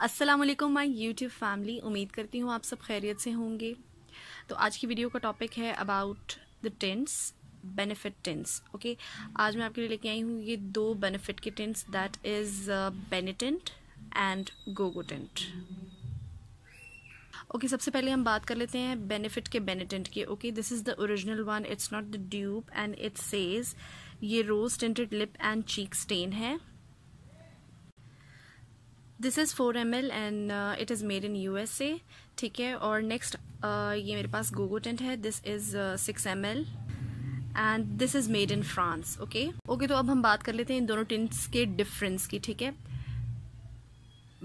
अस्सलाम वालेकुम my YouTube family उम्मीद करती हूँ आप सब खैरियत से होंगे। तो आज की वीडियो का टॉपिक है about the tints Benefit tint okay आज मैं आपके लिए लेके आई हूँ ये दो बेनिफिट के tints that is Benetint and Gogotint okay सबसे पहले हम बात कर लेते हैं बेनिफिट के बेनिटेंट के okay this is the original one it's not the dupe and it says ये rose tinted lip and cheek stain है। This is four M L and it is made in U S A ठीक है? और next uh, ये मेरे पास Gogo tent है. This is six M L and this is made in France okay okay तो अब हम बात कर लेते हैं इन दोनों टेंट्स के डिफरेंस की ठीक है?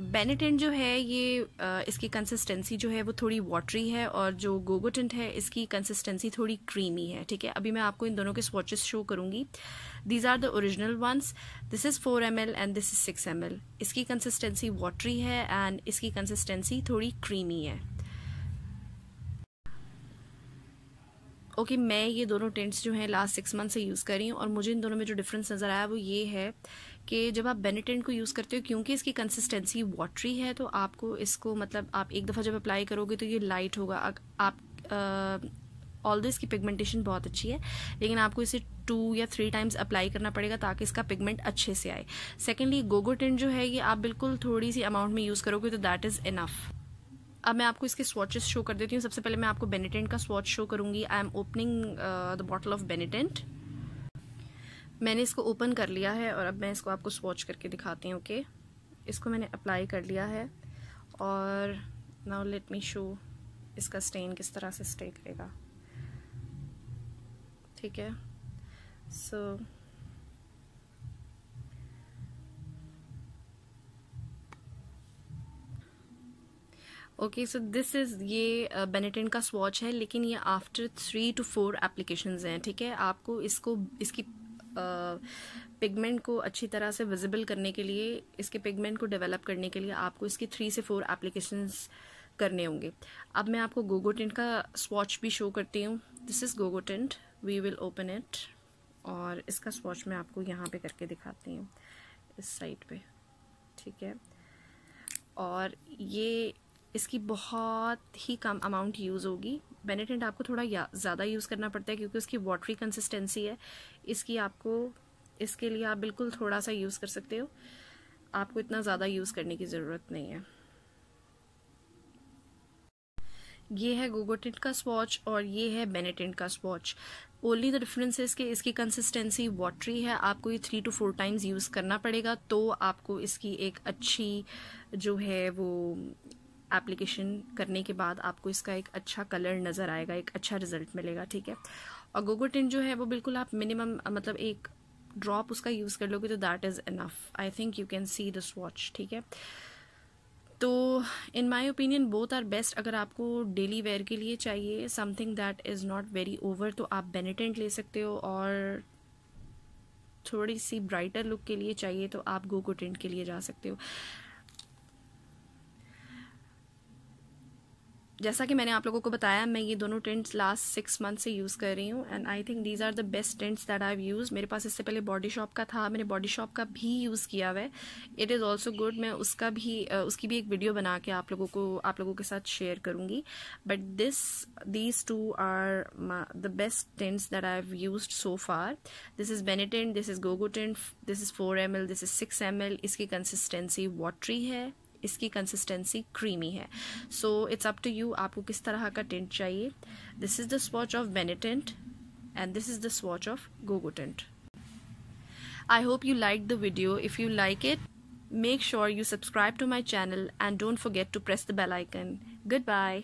बेनेटेंट जो है ये इसकी कंसिस्टेंसी जो है वो थोड़ी वाटरी है और जो गोगोटेंट है इसकी कंसिस्टेंसी थोड़ी क्रीमी है ठीक है? अभी मैं आपको इन दोनों के स्वॉचेस शो करूँगी। These are the original ones this is four M L and this is six M L इसकी कंसिस्टेंसी वाटरी है एंड इसकी कंसिस्टेंसी थोड़ी क्रीमी है। ओके okay, मैं ये दोनों टेंट्स जो हैं लास्ट सिक्स मंथ से यूज़ कर रही हूँ और मुझे इन दोनों में जो डिफरेंस नज़र आया वो ये है कि जब आप बेनेटेंट को यूज़ करते हो, क्योंकि इसकी कंसिस्टेंसी वाटरी है तो आपको इसको मतलब आप एक दफ़ा जब अप्लाई करोगे तो ये लाइट होगा। आप ऑल इसकी पिगमेंटेशन बहुत अच्छी है, लेकिन आपको इसे टू या थ्री टाइम्स अप्लाई करना पड़ेगा ताकि इसका पिगमेंट अच्छे से आए। सेकेंडली गोगो टेंट जो है, ये आप बिल्कुल थोड़ी सी अमाउंट में यूज़ करोगे तो दैट इज़ इनफ अब मैं आपको इसके स्वॉचेस शो कर देती हूँ। सबसे पहले मैं आपको बेनेटेंट का स्वॉच शो करूँगी। I am opening the bottle of Benetint मैंने इसको ओपन कर लिया है और अब मैं इसको आपको स्वॉच करके दिखाती हूँ ओके इसको मैंने अप्लाई कर लिया है और नाउ लेट मी शो इसका स्टेन किस तरह से स्टे करेगा। ठीक है? So so, okay so this is ये बेनेटेन uh, का स्वॉच है लेकिन ये after three to four application हैं ठीक है? आपको इसको इसकी पिगमेंट को अच्छी तरह से विजिबल करने के लिए, इसके पिगमेंट को डेवलप करने के लिए आपको इसकी थ्री से फोर एप्लीकेशंस करने होंगे। अब मैं आपको गोगो टेंट का स्वॉच भी शो करती हूँ। This is Gogotint we will open it और इसका स्वॉच मैं आपको यहाँ पे करके दिखाती हूँ। इस साइड पे। ठीक है? और ये इसकी बहुत ही कम अमाउंट यूज़ होगी। बेनेटेंट आपको थोड़ा ज़्यादा यूज़ करना पड़ता है क्योंकि उसकी वाटरी कंसिस्टेंसी है। इसकी आपको, इसके लिए आप बिल्कुल थोड़ा सा यूज़ कर सकते हो। आपको इतना ज़्यादा यूज़ करने की ज़रूरत नहीं है। ये है गोगोटेंट का स्वॉच और ये है बेनेटेंट का स्वॉच ओनली द डिफरेंस है कि इसकी कंसिस्टेंसी वाटरी है। आपको ये three to four times use करना पड़ेगा। तो आपको इसकी एक अच्छी जो है वो एप्लीकेशन करने के बाद आपको इसका एक अच्छा कलर नज़र आएगा, एक अच्छा रिज़ल्ट मिलेगा, ठीक है? और गोगो टिन जो है, वो बिल्कुल आप मिनिमम मतलब एक ड्रॉप उसका यूज़ कर लोगे तो that is enough I think you can see this watch ठीक है? तो in my opinion both are best अगर आपको डेली वेयर के लिए चाहिए something that is not very over तो आप बेनेटेंट ले सकते हो और थोड़ी सी ब्राइटर लुक के लिए चाहिए तो आप गोगो टेंट के लिए जा सकते हो। जैसा कि मैंने आप लोगों को बताया, मैं ये दोनों टेंट्स लास्ट सिक्स मंथ से यूज़ कर रही हूँ and I think these are the best tints that I use मेरे पास इससे पहले बॉडी शॉप का था, मैंने बॉडी शॉप का भी यूज़ किया हुआ है। इट इज़ ऑल्सो गुड मैं उसका भी उसकी भी एक वीडियो बना के आप लोगों को, आप लोगों के साथ शेयर करूँगी। But this these two are the best tints that I have use so far this is Benetint this is Gogotint this is four M L this is six M L इसकी consistency watery है। इसकी consistency creamy है। So it's up to you आपको किस तरह का tint चाहिए। This is the swatch of Benetint and this is the swatch of Gogotint I hope you like the video if you like it make sure you subscribe to my channel and don't forget to press the bell icon goodbye